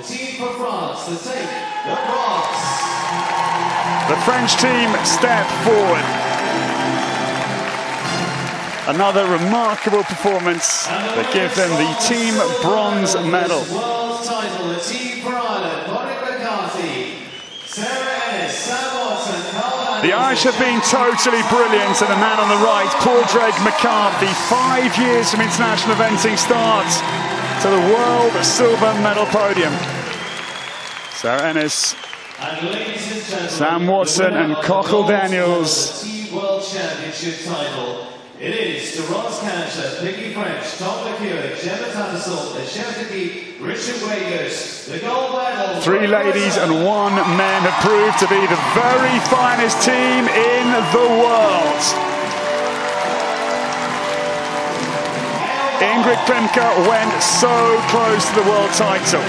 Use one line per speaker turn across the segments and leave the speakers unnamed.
the team for France to take the bronze.
The French team step forward. Another remarkable performance that gives them the team bronze medal.
World title, the team for Ireland, Padraig McCarthy, Sarah Ennis, Sam
The Irish have been totally brilliant, and the man on the right, Paul Padraig McCarthy, five years from international eventing start to the world silver medal podium. Sarah Ennis, Sam Watson and
gold
Daniels.
World Championship title. It is Ros Canter, Piggy French, Tom McEwen, Gemma Tattersall, Sheffield Richard Waygood, the gold medal.
Three ladies and one man have proved to be the very finest team in the world. Ingrid Klimke went so close to the world title.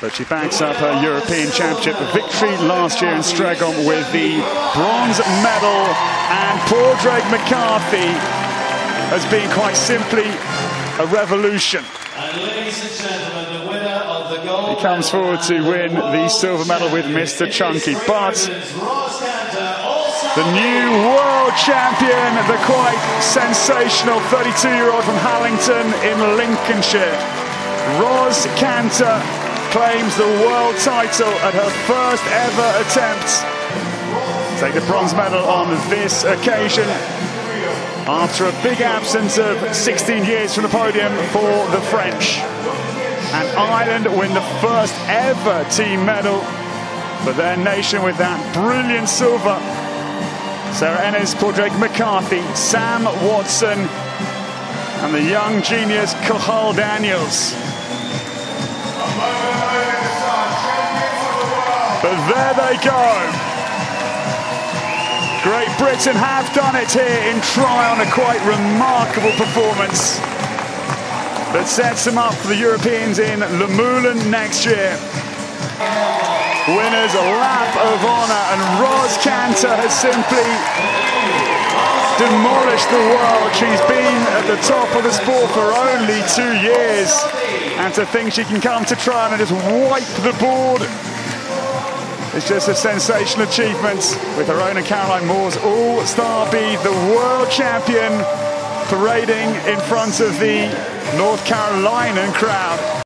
But she backs up her European Championship victory last year in Strzegom with the bronze medal. And Padraig McCarthy has been quite simply a revolution. He comes forward to win the silver medal with. Mr. Chunky. But the new world champion, the quite sensational 32-year-old from Hallington in Lincolnshire, Ros Canter, claims the world title at her first ever attempt take the bronze medal on this occasion after a big absence of 16 years from the podium for the French. And Ireland win the first ever team medal for their nation with that brilliant silver. Sarah Ennis, Padraig McCarthy, Sam Watson, and the young genius Cathal Daniels. But there they go. Great Britain have done it here in Tryon, a quite remarkable performance that sets them up for the Europeans in Luhmühlen next year. Winners lap of honour, and Ros Canter has simply demolished the world. She's been at the top of the sport for only two years, and to think she can come to Tryon and just wipe the board it's just a sensational achievement with her own Caroline Moore's All-Star B, the world champion, parading in front of the North Carolinian crowd.